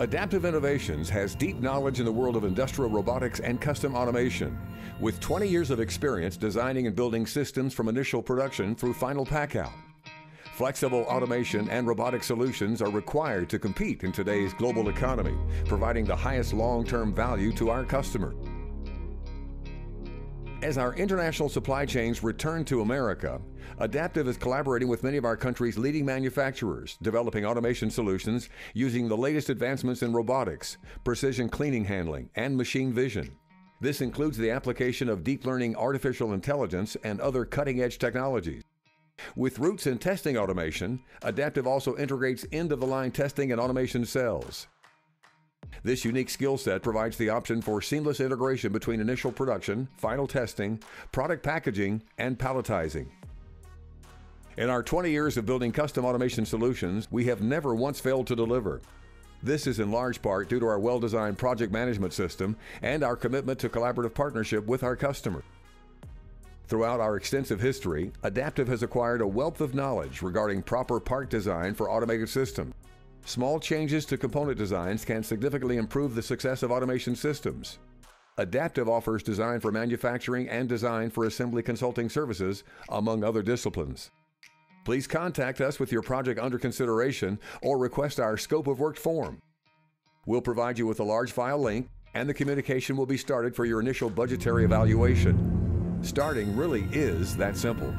Adaptive Innovations has deep knowledge in the world of industrial robotics and custom automation. With 20 years of experience designing and building systems from initial production through final packout. Flexible automation and robotic solutions are required to compete in today's global economy, providing the highest long-term value to our customer. As our international supply chains return to America, Adaptive is collaborating with many of our country's leading manufacturers, developing automation solutions using the latest advancements in robotics, precision cleanroom handling, and machine vision. This includes the application of deep learning artificial intelligence and other cutting edge technologies. With roots in testing automation, Adaptive also integrates end of the line testing and automation cells. This unique skill set provides the option for seamless integration between initial production, final testing, product packaging, and palletizing. In our 20 years of building custom automation solutions, we have never once failed to deliver. This is in large part due to our well designed project management system and our commitment to collaborative partnership with our customer. Throughout our extensive history, Adaptive has acquired a wealth of knowledge regarding proper part design for automated systems. Small changes to component designs can significantly improve the success of automation systems. Adaptive offers design for manufacturing and design for assembly consulting services, among other disciplines. Please contact us with your project under consideration or request our scope of work form. We'll provide you with a large file link and the communication will be started for your initial budgetary evaluation. Starting really is that simple.